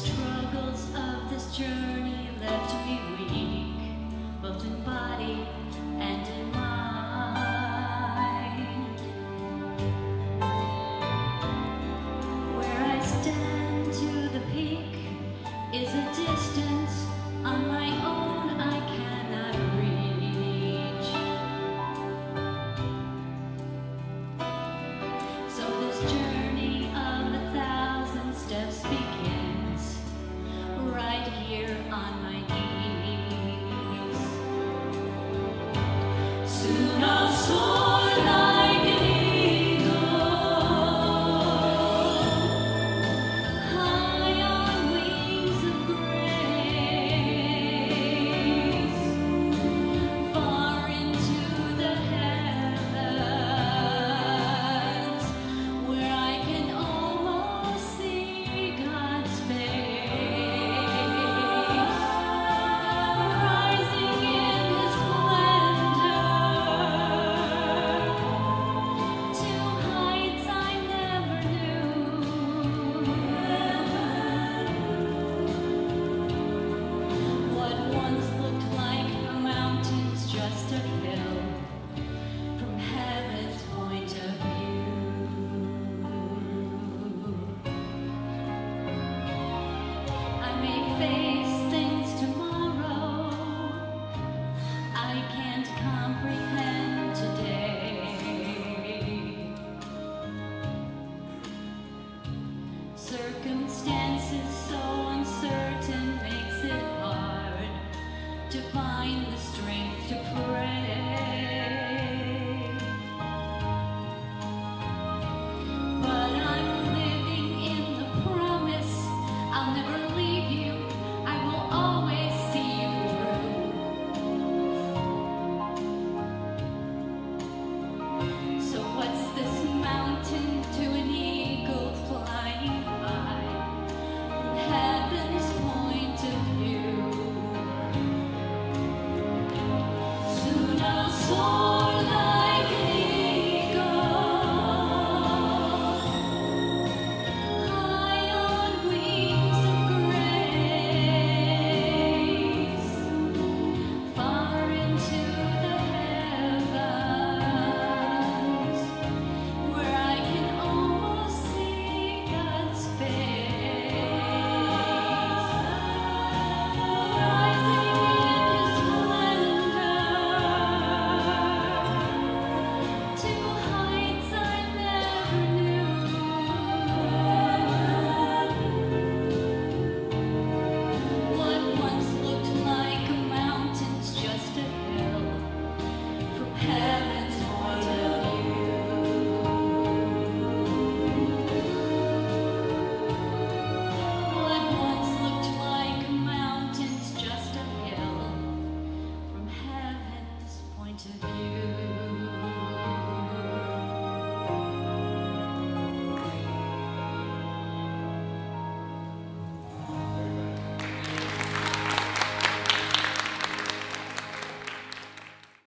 struggles of this journey left me weak. Non so Circumstances so uncertain makes it hard to find the strength. soul.